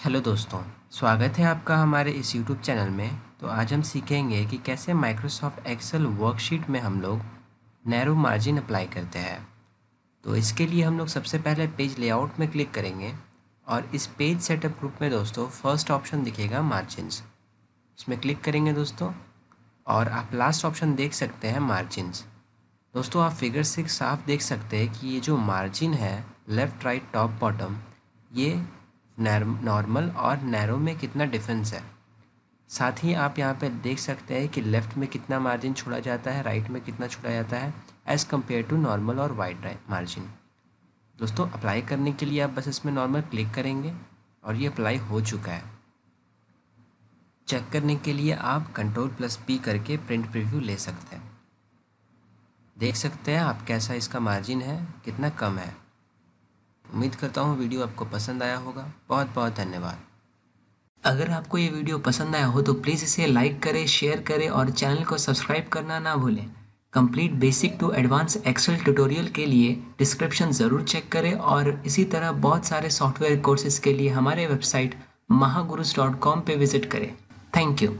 Hello दोस्तों, स्वागत है आपका हमारे इस यूट्यूब चैनल में। तो आज हम सीखेंगे कि कैसे माइक्रोसॉफ्ट एक्सेल वर्कशीट में हम लोग नैरो मार्जिन अप्लाई करते हैं। तो इसके लिए हम लोग सबसे पहले पेज लेआउट में क्लिक करेंगे और इस पेज सेटअप ग्रुप में दोस्तों फ़र्स्ट ऑप्शन दिखेगा मार्जिनस इसमें क्लिक करेंगे दोस्तों और आप लास्ट ऑप्शन देख सकते हैं मार्जिनस दोस्तों, आप फिगर से साफ़ देख सकते हैं कि ये जो मार्जिन है लेफ़्ट राइट टॉप बॉटम ये नॉर्मल और नैरो में कितना डिफरेंस है। साथ ही आप यहाँ पे देख सकते हैं कि लेफ़्ट में कितना मार्जिन छोड़ा जाता है राइट में कितना छोड़ा जाता है एज़ कंपेयर टू नॉर्मल और वाइट मार्जिन दोस्तों अप्लाई करने के लिए आप बस इसमें नॉर्मल क्लिक करेंगे और ये अप्लाई हो चुका है। चेक करने के लिए आप कंट्रोल प्लस पी करके प्रिंट प्रीव्यू ले सकते हैं। देख सकते हैं आप कैसा इसका मार्जिन है, कितना कम है। उम्मीद करता हूँ वीडियो आपको पसंद आया होगा। बहुत बहुत धन्यवाद। अगर आपको ये वीडियो पसंद आया हो तो प्लीज़ इसे लाइक करें शेयर करें और चैनल को सब्सक्राइब करना ना भूलें। Complete basic to advance excel tutorial के लिए डिस्क्रिप्शन ज़रूर चेक करें और इसी तरह बहुत सारे सॉफ्टवेयर कोर्सेज के लिए हमारे वेबसाइट महागुरुस डॉट कॉम पर विज़िट करें। Thank you